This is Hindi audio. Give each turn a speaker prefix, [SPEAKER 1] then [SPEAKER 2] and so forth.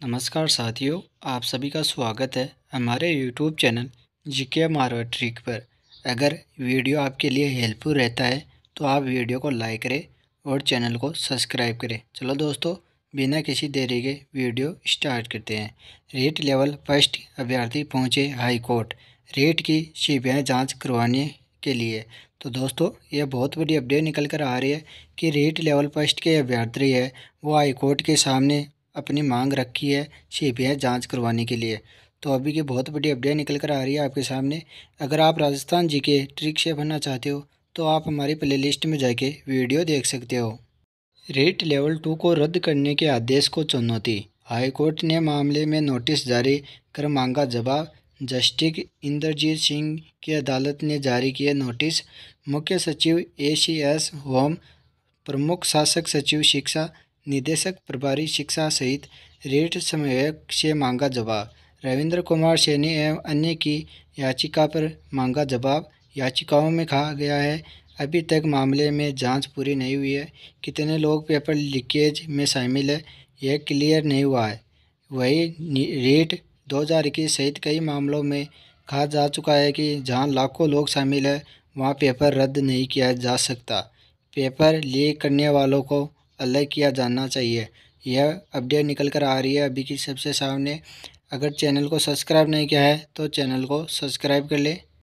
[SPEAKER 1] नमस्कार साथियों, आप सभी का स्वागत है हमारे YouTube channel GK Marwa trick पर। अगर वीडियो आपके लिए हेल्पफुल रहता है तो आप वीडियो को लाइक करें और चैनल को सब्सक्राइब करें। चलो दोस्तों, बिना किसी देरी के वीडियो स्टार्ट करते हैं। रेट लेवल फ़र्स्ट अभ्यर्थी पहुँचे हाई कोर्ट। रेट की सीबीआई जाँच करवाने के लिए। तो दोस्तों यह बहुत बड़ी अपडेट निकल कर आ रही है कि रेट लेवल फ़र्स्ट के अभ्यर्थी है, वो हाई कोर्ट के सामने अपनी मांग रखी है सीबीआई जाँच करवाने के लिए। तो अभी की बहुत बड़ी अपडेट निकल कर आ रही है आपके सामने। अगर आप राजस्थान जी के ट्रिक से बनना चाहते हो तो आप हमारी प्ले लिस्ट में जाके वीडियो देख सकते हो। रेट लेवल टू को रद्द करने के आदेश को चुनौती। हाईकोर्ट ने मामले में नोटिस जारी कर मांगा जवाब। जस्टिस इंद्रजीत सिंह की अदालत ने जारी किया नोटिस मुख्य सचिव ए सी एस होम, प्रमुख शासक सचिव शिक्षा निदेशक प्रभारी शिक्षा सहित रेट समन्वयक से मांगा जवाब। रविंद्र कुमार सैनी एवं अन्य की याचिका पर मांगा जवाब। याचिकाओं में कहा गया है, अभी तक मामले में जाँच पूरी नहीं हुई है। कितने लोग पेपर लीकेज में शामिल है, यह क्लियर नहीं हुआ है। वही रेट दो हज़ार इक्कीस सहित कई मामलों में कहा जा चुका है कि जहाँ लाखों लोग शामिल है, वहाँ पेपर रद्द नहीं किया जा सकता। पेपर लीक करने वालों को अलग किया जाना चाहिए। यह अपडेट निकल कर आ रही है। अभी की सबसे सामने अगर चैनल को सब्सक्राइब नहीं किया है तो चैनल को सब्सक्राइब कर ले।